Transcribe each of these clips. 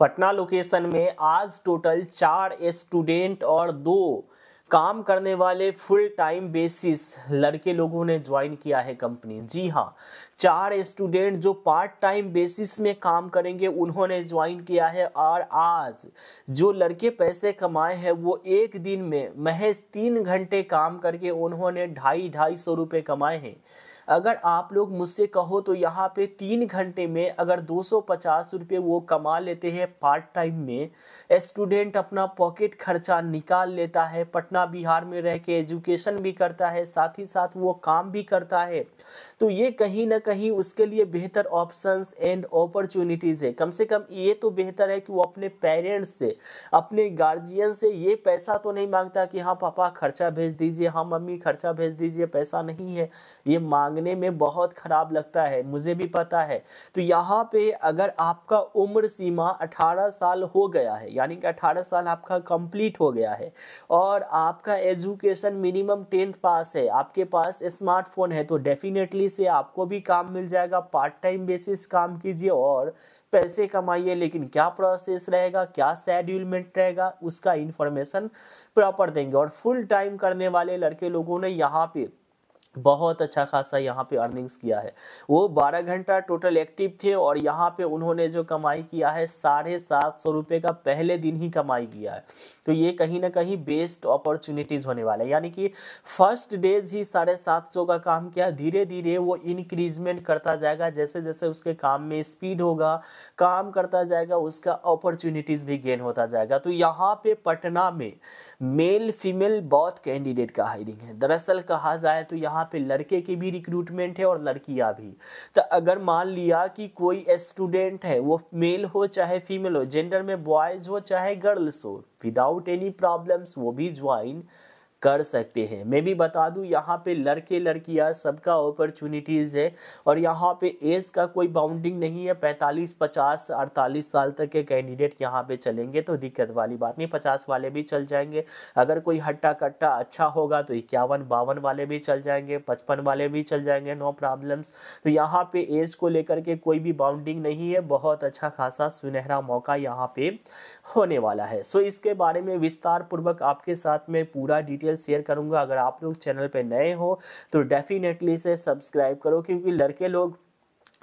Patna location में आज total चार स्टूडेंट और दो काम करने वाले फुल टाइम बेसिस लड़के लोगों ने ज्वाइन किया है कंपनी जी हाँ चार स्टूडेंट जो पार्ट टाइम बेसिस में काम करेंगे, उन्होंने ज्वाइन किया है और आज जो लड़के पैसे कमाए हैं, वो एक दिन में महज तीन घंटे काम करके उन्होंने ढाई ढाई सौ रुपये कमाए हैं। अगर आप लोग मुझसे कहो तो यहाँ पे तीन घंटे में अगर दो सौ पचास रुपये वो कमा लेते हैं पार्ट टाइम में स्टूडेंट अपना पॉकेट खर्चा निकाल लेता है, पटना, बिहार में रह के एजुकेशन भी करता है, साथ ही साथ वो काम भी करता है तो ये कहीं ना कहीं उसके लिए बेहतर ऑप्शंस एंड अपॉर्चुनिटीज़ है। कम से कम ये तो बेहतर है कि वो अपने पेरेंट्स से, अपने गार्जियन से ये पैसा तो नहीं माँगता कि हाँ पापा खर्चा भेज दीजिए हाँ मम्मी खर्चा भेज दीजिए, पैसा नहीं है, ये मांग मांगने में बहुत खराब लगता है, मुझे भी पता है। तो यहाँ पे अगर आपका उम्र सीमा 18 साल हो गया है, यानी कि 18 साल आपका कंप्लीट हो गया है, और आपका एजुकेशन मिनिमम टेंथ पास है, आपके पास स्मार्टफ़ोन है तो डेफिनेटली से आपको भी काम मिल जाएगा पार्ट टाइम बेसिस काम कीजिए और पैसे कमाइए, लेकिन क्या प्रोसेस रहेगा, क्या शेड्यूलमेंट रहेगा, उसका इंफॉर्मेशन प्रॉपर देंगे। और फुल टाइम करने वाले लड़के लोगों ने यहाँ पे बहुत अच्छा खासा यहाँ पे अर्निंग्स किया है। वो 12 घंटा टोटल एक्टिव थे और यहाँ पे उन्होंने जो कमाई किया है, साढ़े सात सौ रुपये का पहले दिन ही कमाई किया है। तो ये कहीं ना कहीं बेस्ट अपॉर्चुनिटीज़ होने वाला है। यानी कि फ़र्स्ट डेज़ ही साढ़े सात सौ का काम किया धीरे धीरे वो इंक्रीजमेंट करता जाएगा। जैसे जैसे उसके काम में स्पीड होगा, काम करता जाएगा, उसका अपॉर्चुनिटीज़ भी गेन होता जाएगा। तो यहाँ पे पटना में मेल फीमेल बहुत कैंडिडेट का हायरिंग है। दरअसल कहा जाए तो यहाँ यहाँ पे लड़के की भी रिक्रूटमेंट है और लड़कियाँ भी। तो अगर मान लिया कि कोई स्टूडेंट है, वो मेल हो चाहे फीमेल हो जेंडर में बॉयज़ हो चाहे गर्ल्स हो विदाउट एनी प्रॉब्लम्स वो भी ज्वाइन कर सकते हैं। मैं भी बता दूँ, यहाँ पे लड़के लड़कियाँ सबका अपॉर्चुनिटीज़ है और यहाँ पे एज का कोई बाउंडिंग नहीं है। पैंतालीस, पचास, अड़तालीस साल तक के कैंडिडेट यहाँ पे चलेंगे तो दिक्कत वाली बात नहीं। पचास वाले भी चल जाएँगे। अगर कोई हट्टा कट्टा अच्छा होगा तो इक्यावन, बावन वाले भी चल जाएँगे, पचपन वाले भी चल जाएँगे नो प्रॉब्लम्स तो यहाँ पे एज को लेकर के कोई भी बाउंडिंग नहीं है। बहुत अच्छा खासा सुनहरा मौका यहाँ पे होने वाला है। सो इसके बारे में विस्तार पूर्वक आपके साथ में पूरा डिटेल शेयर करूँगा। अगर आप लोग चैनल पे नए हो तो डेफिनेटली से सब्सक्राइब करो, क्योंकि लड़के लोग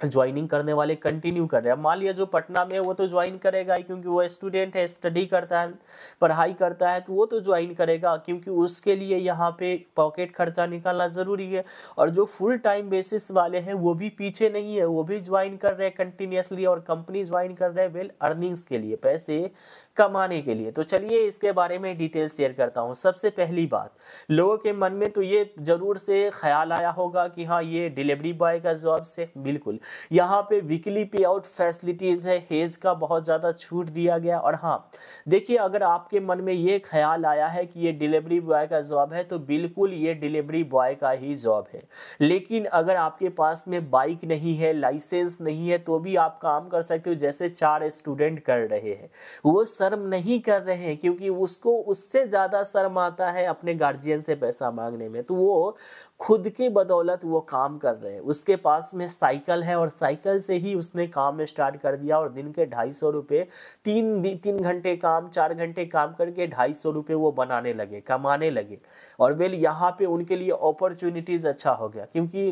ज्वाइनिंग करने वाले कंटिन्यू कर रहे हैं। मान लिया जो पटना में है, वो तो ज्वाइन करेगा ही, क्योंकि वो स्टूडेंट है स्टडी करता है, पढ़ाई करता है तो वो तो ज्वाइन करेगा, क्योंकि उसके लिए यहाँ पे पॉकेट खर्चा निकालना ज़रूरी है। और जो फुल टाइम बेसिस वाले हैं, वो भी पीछे नहीं है, वो भी ज्वाइन कर रहे हैं कंटिन्यूसली और कंपनी ज्वाइन कर रहे हैं वेल अर्निंग्स के लिए, पैसे कमाने के लिए। तो चलिए इसके बारे में डिटेल शेयर करता हूँ। सबसे पहली बात, लोगों के मन में तो ये ज़रूर से ख्याल आया होगा कि हाँ ये डिलीवरी बॉय का जॉब से, बिल्कुल। यहाँ पे वीकली पे आउट फैसिलिटीज़ है हेज का बहुत ज़्यादा छूट दिया गया और हाँ देखिए अगर आपके मन में ये ख्याल आया है कि ये डिलीवरी बॉय का जॉब है तो बिल्कुल ये डिलीवरी बॉय का ही जॉब है। लेकिन अगर आपके पास में बाइक नहीं है लाइसेंस नहीं है तो भी आप काम कर सकते हो, जैसे चार स्टूडेंट कर रहे हैं। वो शर्म नहीं कर रहे हैं, क्योंकि उसको उससे ज़्यादा शर्म आता है अपने गार्जियन से पैसा मांगने में। तो वो खुद के बदौलत वो काम कर रहे हैं। उसके पास में साइकिल है और साइकिल से ही उसने काम स्टार्ट कर दिया और दिन के ढाई सौ रुपये, तीन तीन घंटे काम, चार घंटे काम करके ढाई सौ रुपये वो बनाने लगे, कमाने लगे। और वेल यहाँ पे उनके लिए अपॉर्चुनिटीज़ अच्छा हो गया, क्योंकि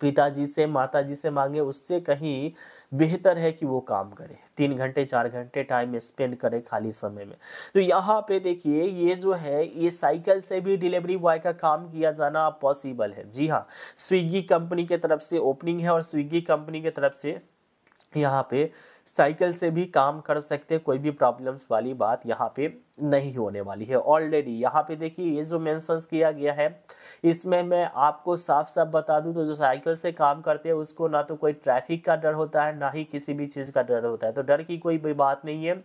पिताजी से, माताजी से मांगे, उससे कहीं बेहतर है कि वो काम करे। तीन घंटे, चार घंटे टाइम स्पेंड करे खाली समय में। तो यहाँ पे देखिए, ये जो है, ये साइकिल से भी डिलीवरी बॉय का काम किया जाना पॉसिबल है। जी हाँ स्विगी कंपनी के तरफ़ से ओपनिंग है और स्विगी कंपनी के तरफ़ से यहाँ पे साइकिल से भी काम कर सकते कोई भी प्रॉब्लम्स वाली बात यहाँ पे नहीं होने वाली है। ऑलरेडी यहाँ पे देखिए, ये जो मेंशंस किया गया है, इसमें मैं आपको साफ़ साफ़ बता दूँ तो जो साइकिल से काम करते हैं, उसको ना तो कोई ट्रैफ़िक का डर होता है, ना ही किसी भी चीज़ का डर होता है। तो डर की कोई भी बात नहीं है।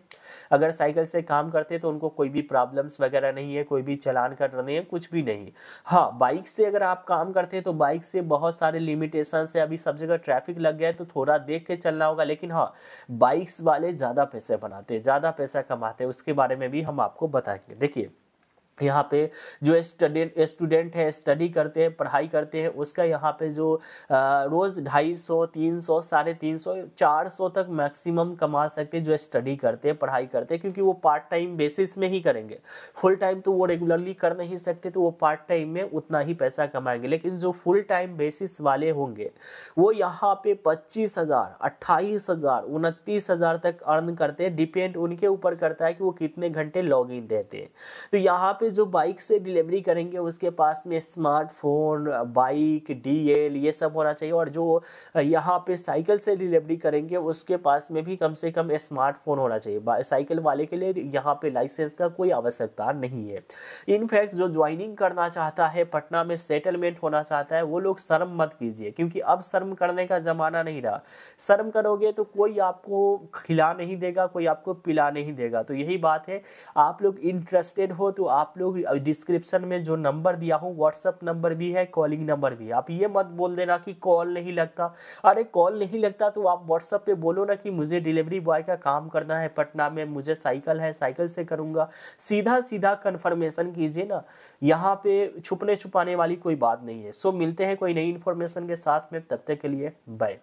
अगर साइकिल से काम करते हैं तो उनको कोई भी प्रॉब्लम्स वगैरह नहीं है, कोई भी चलान का डर नहीं है, कुछ भी नहीं। हाँ बाइक से अगर आप काम करते हैं तो बाइक से बहुत सारे लिमिटेशन है। अभी सब जगह ट्रैफ़िक लग गया है तो थोड़ा देख के चलना होगा, लेकिन हाँ बाइक्स वाले ज़्यादा पैसे बनाते हैं, ज़्यादा पैसा कमाते हैं। उसके बारे में भी हम आपको बताएँगे। देखिए यहाँ पे जो स्टूडेंट स्टूडेंट है स्टडी करते हैं, पढ़ाई करते हैं, उसका यहाँ पे जो रोज़ ढाई सौ, तीन सौ, साढ़े तीन सौ, चार सौ तक मैक्सिमम कमा सकते हैं जो स्टडी करते हैं, पढ़ाई करते हैं, क्योंकि वो पार्ट टाइम बेसिस में ही करेंगे। फुल टाइम तो वो रेगुलरली कर नहीं सकते तो वो पार्ट टाइम में उतना ही पैसा कमाएँगे। लेकिन जो फुल टाइम बेसिस वाले होंगे, वो यहाँ पे पच्चीस हज़ार, अट्ठाईस हज़ार, उनतीस हज़ार तक अर्न करते हैं। डिपेंड उनके ऊपर करता है कि वो कितने घंटे लॉग इन रहते हैं। तो यहाँ पे जो बाइक से डिलीवरी करेंगे, उसके पास में स्मार्टफ़ोन, बाइक, डीएल, ये सब होना चाहिए। और जो यहाँ पे साइकिल से डिलीवरी करेंगे, उसके पास में भी कम से कम स्मार्टफ़ोन होना चाहिए। साइकिल वाले के लिए यहाँ पे लाइसेंस का कोई आवश्यकता नहीं है। इनफैक्ट जो ज्वाइनिंग करना चाहता है, पटना में सेटलमेंट होना चाहता है, वो लोग शर्म मत कीजिए, क्योंकि अब शर्म करने का ज़माना नहीं रहा। शर्म करोगे तो कोई आपको खिला नहीं देगा, कोई आपको पिला नहीं देगा। तो यही बात है। आप लोग इंटरेस्टेड हो तो आप आप लोग डिस्क्रिप्शन में जो नंबर दिया हूँ व्हाट्सअप नंबर भी है कॉलिंग नंबर भी है। आप ये मत बोल देना कि कॉल नहीं लगता। अरे कॉल नहीं लगता तो आप व्हाट्सअप पे बोलो ना कि मुझे डिलीवरी बॉय का काम करना है, पटना में मुझे साइकिल है साइकिल से करूँगा। सीधा सीधा कन्फर्मेशन कीजिए ना। यहाँ पे छुपने छुपाने वाली कोई बात नहीं है। सो मिलते हैं कोई नई इन्फॉर्मेशन के साथ में। तब तक के लिए बाय